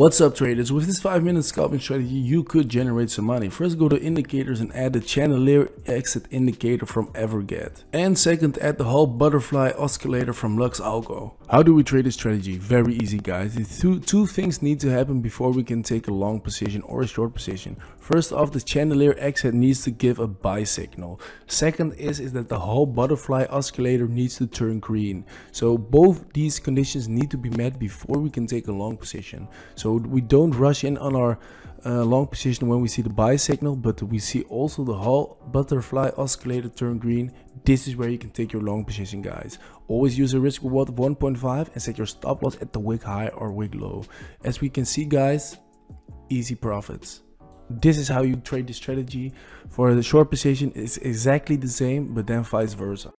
What's up traders? With this 5 minute scalping strategy you could generate some money. First go to indicators and add the chandelier exit indicator from Everget. And second add the Hull butterfly oscillator from Lux Algo. How do we trade this strategy? Very easy guys. Two, two things need to happen before we can take a long position or a short position. First off the chandelier exit needs to give a buy signal. Second is, is that the Hull butterfly oscillator needs to turn green. So both these conditions need to be met before we can take a long position. So we don't rush in on our uh, long position when we see the buy signal, but we see also the Hull butterfly oscillator turn green. This is where you can take your long position, guys. Always use a risk reward of 1.5 and set your stop loss at the wick high or wick low. As we can see, guys, easy profits. This is how you trade the strategy. For the short position, it's exactly the same, but then vice versa.